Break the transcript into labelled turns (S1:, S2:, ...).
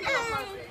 S1: 别闹了。